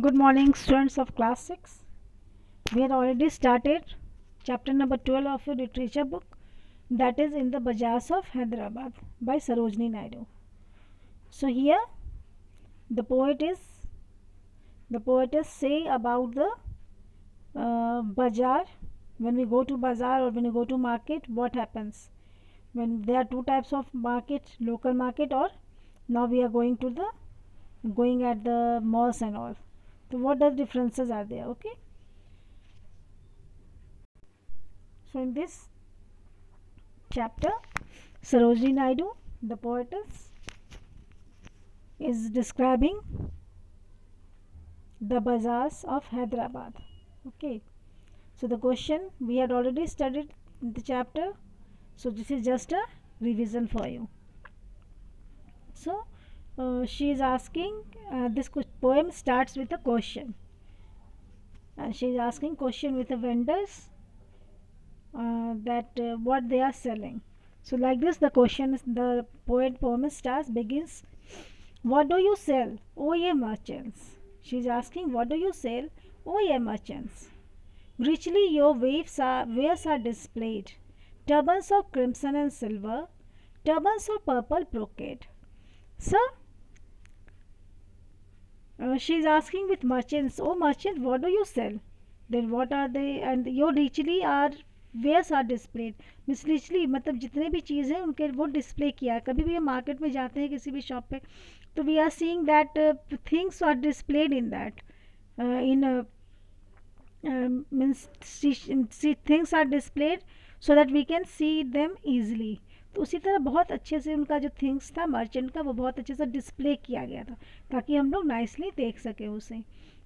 Good morning, students of class 6. We had already started chapter number 12 of your literature book that is in the Bajas of Hyderabad by Sarojini Naidu. So here the poet is the poetess say about the uh, bazaar when we go to bazaar or when you go to market what happens when there are two types of market local market or now we are going to the going at the malls and all so what the differences are there okay? So in this chapter sarojini naidu the poetess is describing the bazaars of hyderabad okay? So the question we had already studied in the chapter. So this is just a revision for you. So uh, she is asking uh, this poem starts with a question. And she is asking question with the vendors uh, that uh, what they are selling. So like this the question is the poet poem starts begins what do you sell oh ye merchants? She is asking what do you sell oh ye merchants? Richly your waves are wares are displayed. Turbans of crimson and silver. Turbans of purple brocade. Sir uh, she is asking with merchants oh merchant what do you sell? Then what are they and your richly are wares are displayed miss richly मतलब जितने भी चीज़ हैं उनके वो display किया है। कभी भी हम मार्केट में जाते हैं किसी भी शॉप पे तो we are seeing that things are displayed in that in means things are displayed so that we can see them easily तो उसी तरह बहुत अच्छे से उनका जो थिंग्स था मर्चेंट का, वो बहुत अच्छे से डिस्प्ले किया गया था, ताकि हम लोग नाइसली देख सकें उसे।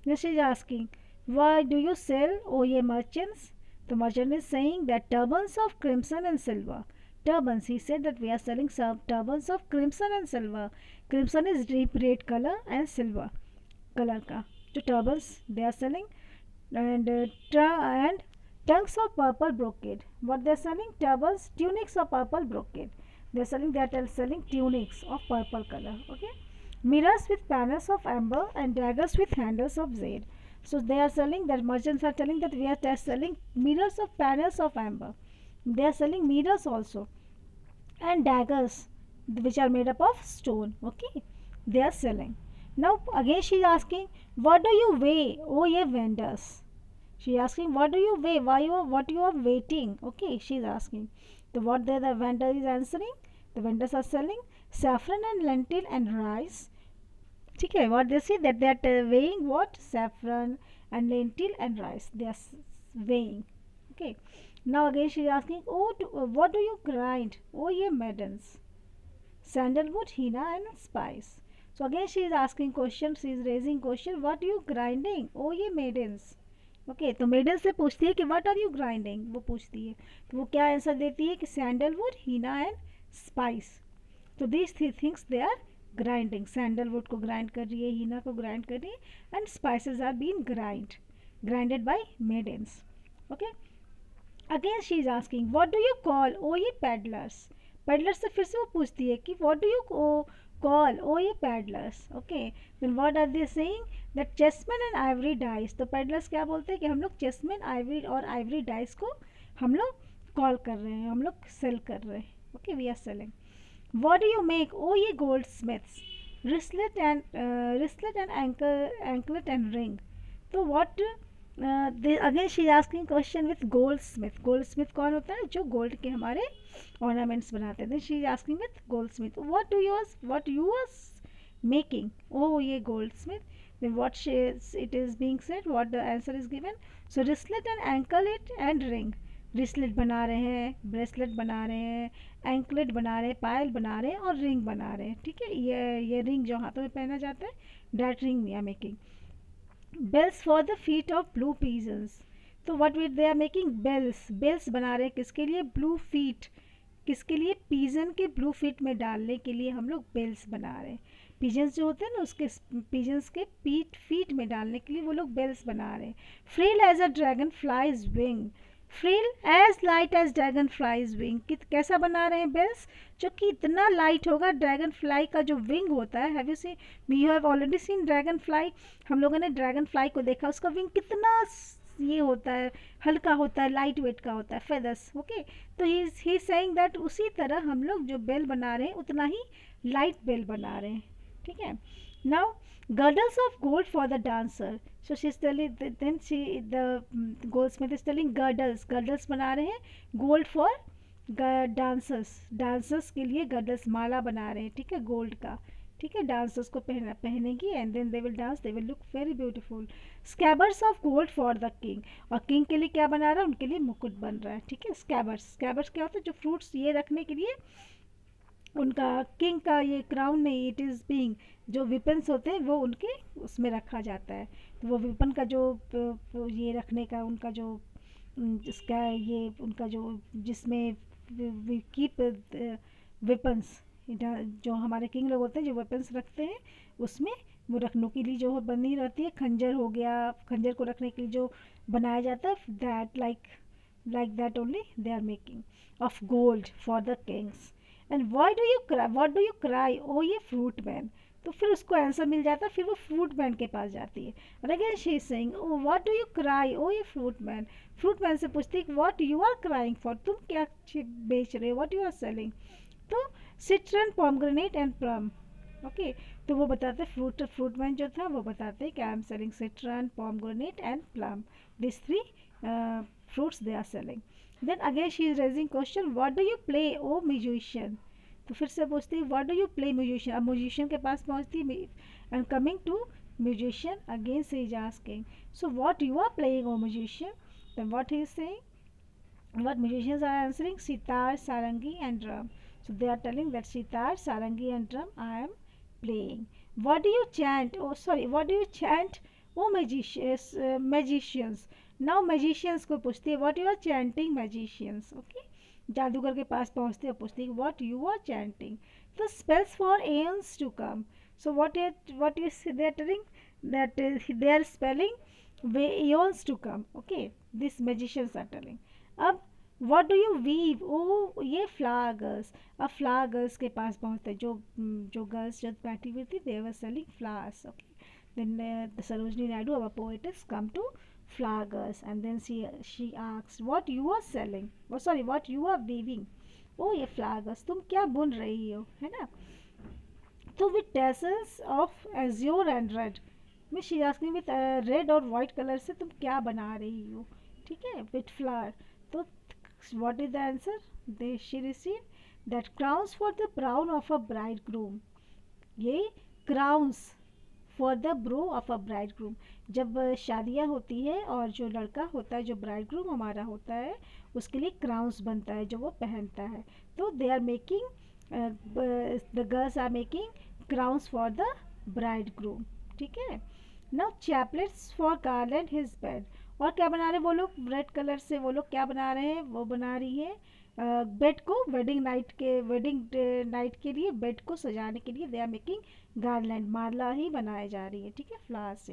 Is asking why do you sell O ye merchants तो merchant is saying that turbans of crimson and silver turbans he said that we are selling turbans of crimson and silver crimson is deep red colour and silver colour का, जो turbans they are selling and and tongues of purple brocade. What they are selling? Turbans, tunics of purple brocade. They are selling they are selling tunics of purple color. Okay. Mirrors with panels of amber and daggers with handles of jade. So they are selling that merchants are telling that we are selling mirrors of panels of amber. They are selling mirrors also and daggers which are made up of stone. Okay, they are selling. Now again she is asking, what do you weigh, oh ye vendors? she asking what do you weigh why you are what you are waiting? Okay she's asking. The what there the vendor is answering the vendors are selling saffron and lentil and rice. Okay what they say that they are uh, weighing what? Saffron and lentil and rice. They are weighing. Okay. Now again she is asking oh do, uh, what do you grind? Oh ye maidens sandalwood henna and spice. So again she is asking question she is raising question what you grinding? Oh ye maidens okay तो maiden से पूछती है कि what are you grinding वो पूछती है तो वो क्या आंसर देती है कि सैंडलवुड हीना एंड स्पाइस तो these three things they are grinding sandalwood को ग्राइंड कर रही है हीना को ग्राइंड कर रही है and spices are been grind grinded by maidens okay again she is asking what do you call O ye peddlers peddlers से फिर से वो पूछती है कि what do you call O ye peddlers okay then what are they saying that chessman and ivory dice तो peddlers क्या बोलते हैं कि हम लोग चेसमैन आइवरी और आइवरी डाइस को हम लोग कॉल कर रहे हैं हम लोग सेल कर रहे हैं okay we are selling what do you make? Oh ye goldsmiths. Wristlet and uh, wristlet and ankle anklet and ring. so what uh, they, again she is asking question with goldsmith goldsmith कौन होता है जो gold के हमारे ornaments बनाते हैं she is asking with goldsmith what do you what you are making oh ye goldsmith then what she is, it is being said what the answer is given so wristlet and anklet and ring bracelet बना रहे हैं bracelet बना रहे हैं anklet बना रहे हैं पायल बना रहे हैं और रिंग बना रहे हैं ठीक है ये ये रिंग जो हाथों में पहना जाता है that ring we are making bells for the feet of blue pigeons तो what we they are making bells bells बना रहे हैं किसके लिए? ब्लू फीट किसके लिए? पीजन के ब्लू फीट में डालने के लिए हम लोग बेल्स बना रहे हैं। पिजन्स जो होते हैं ना, उसके पिजन्स के पीट फीट में डालने के लिए वो लोग बेल्स बना रहे हैं। As a dragon flies wing frill as light as dragon flies wing कित, कैसा बना रहे हैं बेल्स जो कि इतना लाइट होगा ड्रैगन फ्लाई का जो विंग होता है have you see you have already seen dragon fly हम लोगों ने ड्रैगन फ्लाई को देखा, उसका विंग कितना ये होता है, हल्का होता है लाइट वेट का होता है फेदर्स ओके तो ही सेइंग दैट उसी तरह हम लोग जो बेल बना रहे हैं, उतना ही लाइट बेल बना रहे हैं। ठीक है? Now girdles of gold for the dancer. So she's telling then she, the is girdles. बना रहे हैं, gold for डांसर्स डांसर्स के लिए girdles माला बना रहे हैं, ठीक है? गोल्ड का, ठीक है? डांसर्स को पहना, पहनेगी and then they will dance they will look very beautiful scabbards of gold for the king और किंग के लिए क्या बना रहा है? उनके लिए मुकुट बन रहा है, ठीक है? स्कैबर्स स्कैबर्स क्या होता है? जो फ्रूट्स ये रखने के लिए उनका किंग का ये क्राउन नहीं इट इज़ बीइंग जो विपन्स होते हैं, वो उनके उसमें रखा जाता है। तो वो विपन का जो, ये रखने का, उनका जो इसका ये, उनका जो, जिसमें वी कीप वेपन्स जो हमारे किंग लोग होते हैं, जो वेपन्स रखते हैं, उसमें वो रखने के लिए जो बनी रहती है, खंजर हो गया, खंजर को रखने के लिए जो बनाया जाता है that like like that only they are making of gold for the kings and why do you cry what do you cry O ye fruit man तो फिर उसको आंसर मिल जाता है, फिर वो फ्रूट मैन के पास जाती है। और again she sing O what do you cry O ye fruit man fruit man से पूछती है what you are crying for तुम क्या बेच रहे हो? व्हाट यू आर सेलिंग तो citron pomegranate and plum okay तो वो बताते फ्रूट फ्रूट मैन जो था, वो बताते हैं कि I am selling citron pomegranate and plum this three fruits they are selling then again she is raising question what do you play O musician तो फिर से पूछती है what do you play musician अब म्यूजिशियन के पास पहुँचती है I coming to musician again से is asking so what you are playing O musician then what is saying what musicians are answering sitar sarangi and drum so they are telling that sitar sarangi and drum I am playing what do you chant O sorry what do you chant magicians uh, magicians. Now magicians को पूछती है what you are chanting magicians okay? जादूगर के पास पहुँचते हैं पूछते हैं व्हाट यू आर चैंटिंग तो spells for aeons to come so what what is they are telling that they are spelling way aeons to come okay this magicians are telling अब what do you weave O ye flower girls अब flower girls के पास पहुँचते जो जो girls जो बैठी हुई थी they're selling flowers okay then Sarojini Naidu अब poet is come to flowers and then she she asked what you are selling? Oh sorry, what you are weaving? Oh ये flowers तुम क्या बुन रही हो है ना तो with tassels of azure and red मैं शी आस्किंग विथ रेड और वाइट कलर से तुम क्या बना रही हो ठीक है विथ फ्लावर तो what is the answer they she receive that crowns for the brown of a bridegroom ये crowns for the brow of a bridegroom जब शादियाँ होती है और जो लड़का होता है, जो ब्राइड ग्रूम हमारा होता है, उसके लिए क्राउन्स बनता है, जो वो पहनता है। तो they are making the girls are making crowns for the bridegroom ठीक है? Now chaplets for garland his bed और क्या बना रहे हैं वो लोग? रेड कलर से वो लोग क्या बना रहे हैं? वो बना रही है बेड को वेडिंग नाइट के, वेडिंग नाइट के लिए, बेड को सजाने के लिए दे आर मेकिंग गार्लैंड माला ही बनाई जा रही है, ठीक है? फ्लावर से।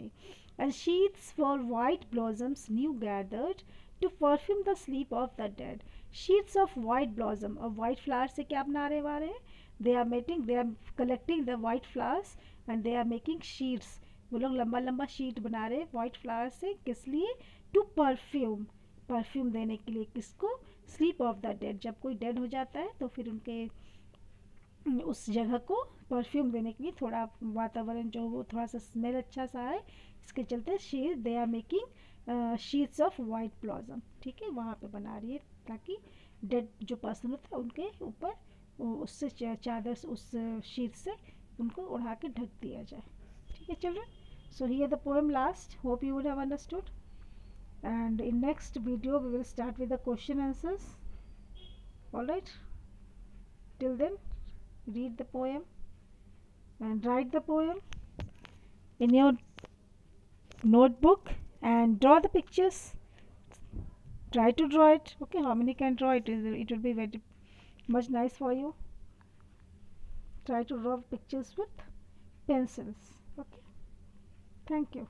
And sheets for white blossoms new gathered to perfume the sleep of the dead sheets of white blossom और वाइट फ्लावर से क्या बना रहे वाले हैं? They are making they are collecting the white flowers and they are making sheets वो लोग लंबा लंबा शीट बना रहे हैं वाइट फ्लावर से। किस लिए? टू परफ्यूम परफ्यूम देने के लिए किसको? स्लीप ऑफ़ द डेड जब कोई डेड हो जाता है तो फिर उनके, उस जगह को परफ्यूम देने के लिए थोड़ा वातावरण जो वो थोड़ा सा स्मेल अच्छा सा है इसके चलते she they are making sheets of white blossom ठीक है? वहाँ पे बना रही है ताकि डेड जो पर्सन होता है, उनके ऊपर उससे चादर उस शीट से उनको उड़ा के ढक दिया जाए। ठीक है children so he the poem last hope you would have understood and in next video we will start with the question answers. All right. Till then read the poem and write the poem in your notebook and draw the pictures. Try to draw it. Okay how many can draw? It it will be very much nice for you. Try to draw pictures with pencils. Okay. Thank you